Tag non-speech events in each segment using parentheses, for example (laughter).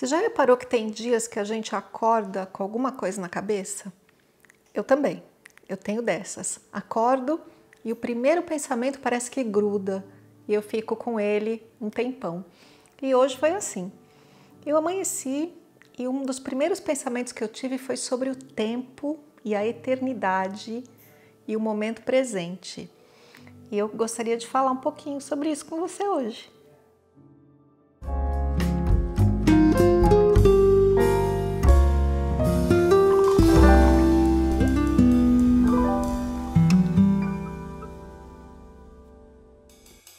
Você já reparou que tem dias que a gente acorda com alguma coisa na cabeça? Eu também. Eu tenho dessas. Acordo e o primeiro pensamento parece que gruda e eu fico com ele um tempão. E hoje foi assim. Eu amanheci e um dos primeiros pensamentos que eu tive foi sobre o tempo e a eternidade e o momento presente. E eu gostaria de falar um pouquinho sobre isso com você hoje.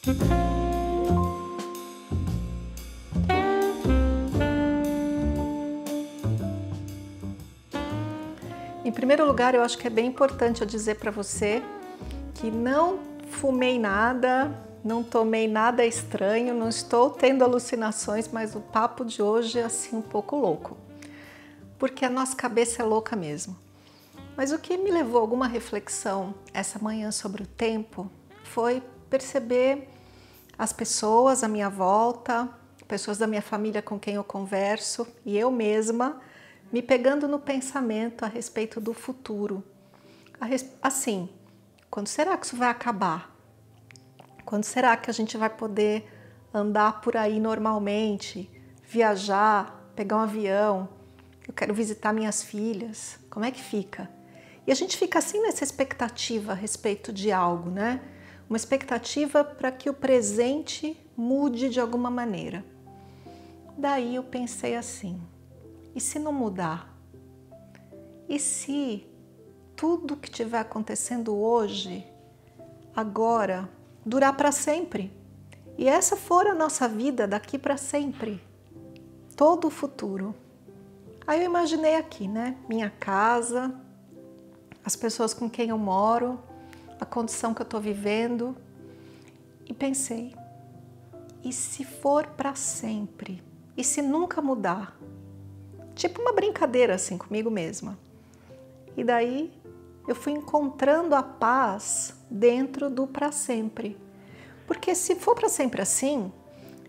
Em primeiro lugar, eu acho que é bem importante eu dizer para você que não fumei nada, não tomei nada estranho, não estou tendo alucinações, mas o papo de hoje é assim um pouco louco. Porque a nossa cabeça é louca mesmo. Mas o que me levou a alguma reflexão essa manhã sobre o tempo foi perceber as pessoas à minha volta, pessoas da minha família com quem eu converso e eu mesma me pegando no pensamento a respeito do futuro. Assim, quando será que isso vai acabar? Quando será que a gente vai poder andar por aí normalmente, viajar, pegar um avião? Eu quero visitar minhas filhas. Como é que fica? E a gente fica assim nessa expectativa a respeito de algo, né? Uma expectativa para que o presente mude de alguma maneira. Daí eu pensei assim: e se não mudar? E se tudo que estiver acontecendo hoje, agora, durar para sempre? E essa for a nossa vida daqui para sempre, todo o futuro. Aí eu imaginei aqui, né? Minha casa, as pessoas com quem eu moro, a condição que eu estou vivendo, e pensei: e se for para sempre? E se nunca mudar? tipo uma brincadeira assim comigo mesma. E daí eu fui encontrando a paz dentro do para sempre. Porque se for para sempre assim,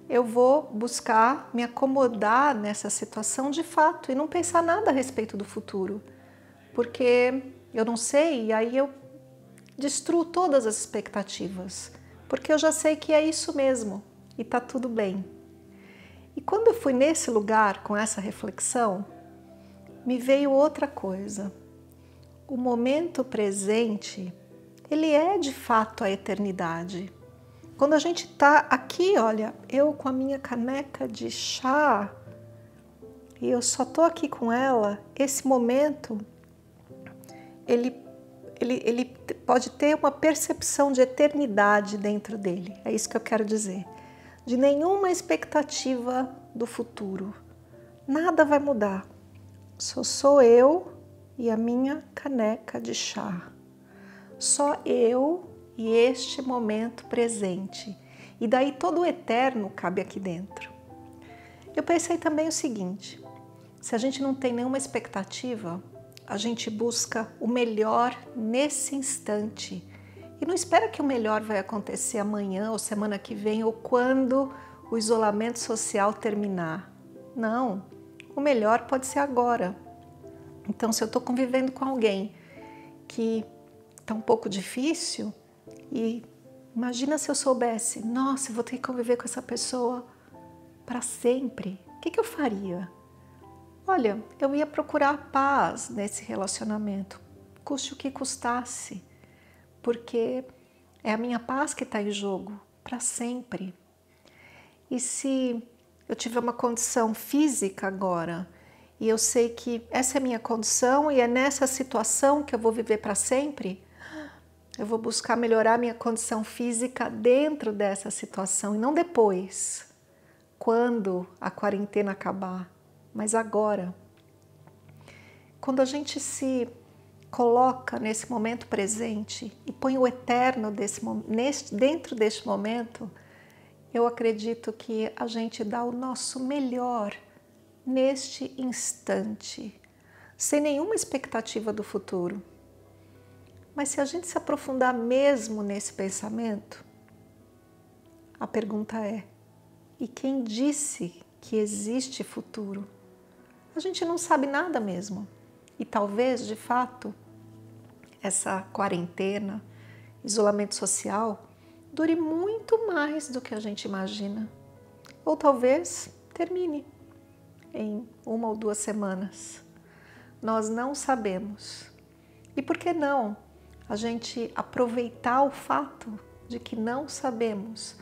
eu vou buscar me acomodar nessa situação de fato e não pensar nada a respeito do futuro. Porque eu não sei e aí eu destruo todas as expectativas. Porque eu já sei que é isso mesmo e tá tudo bem. E quando eu fui nesse lugar com essa reflexão, me veio outra coisa. O momento presente, ele é de fato a eternidade. Quando a gente está aqui, olha, eu com a minha caneca de chá, e eu só tô aqui com ela, esse momento, ele, ele, ele pode ter uma percepção de eternidade dentro dele. É isso que eu quero dizer de nenhuma expectativa do futuro. Nada vai mudar. Só sou eu e a minha caneca de chá. Só eu e este momento presente. E daí todo o eterno cabe aqui dentro. Eu pensei também o seguinte: se a gente não tem nenhuma expectativa, a gente busca o melhor nesse instante e não espera que o melhor vai acontecer amanhã ou semana que vem ou quando o isolamento social terminar. Não, o melhor pode ser agora. Então, se eu estou convivendo com alguém que está um pouco difícil e imagina se eu soubesse, nossa, eu vou ter que conviver com essa pessoa para sempre, o que, que eu faria? Olha, eu ia procurar paz nesse relacionamento, custe o que custasse porque é a minha paz que está em jogo para sempre. E se eu tiver uma condição física agora e eu sei que essa é a minha condição e é nessa situação que eu vou viver para sempre, eu vou buscar melhorar minha condição física dentro dessa situação e não depois, quando a quarentena acabar, mas agora. Quando a gente se coloca nesse momento presente e põe o eterno desse, neste, dentro deste momento, eu acredito que a gente dá o nosso melhor neste instante, sem nenhuma expectativa do futuro. Mas se a gente se aprofundar mesmo nesse pensamento, a pergunta é: e quem disse que existe futuro. A gente não sabe nada mesmo. E talvez, de fato, essa quarentena, isolamento social, dure muito mais do que a gente imagina. Ou talvez termine em uma ou duas semanas. Nós não sabemos. E por que não a gente aproveitar o fato de que não sabemos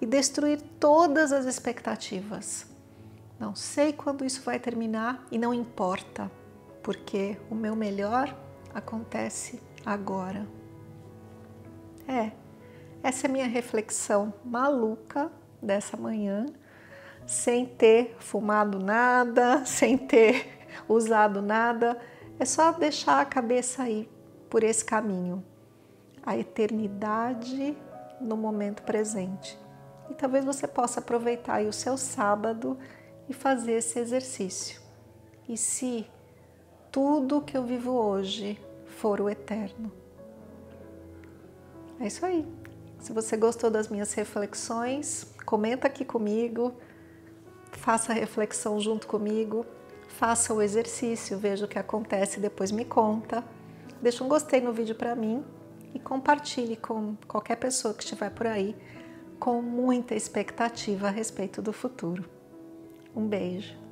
e destruir todas as expectativas? Não sei quando isso vai terminar e não importa, porque o meu melhor acontece agora. É, essa é a minha reflexão maluca dessa manhã, sem ter fumado nada, (laughs) sem ter usado nada. É só deixar a cabeça ir por esse caminho. A eternidade no momento presente. E talvez você possa aproveitar o seu sábado e fazer esse exercício. E se tudo que eu vivo hoje for o eterno? É isso aí. Se você gostou das minhas reflexões, comenta aqui comigo, faça a reflexão junto comigo, faça o exercício, veja o que acontece depois me conta. Deixa um gostei no vídeo para mim e compartilhe com qualquer pessoa que estiver por aí com muita expectativa a respeito do futuro. Um beijo.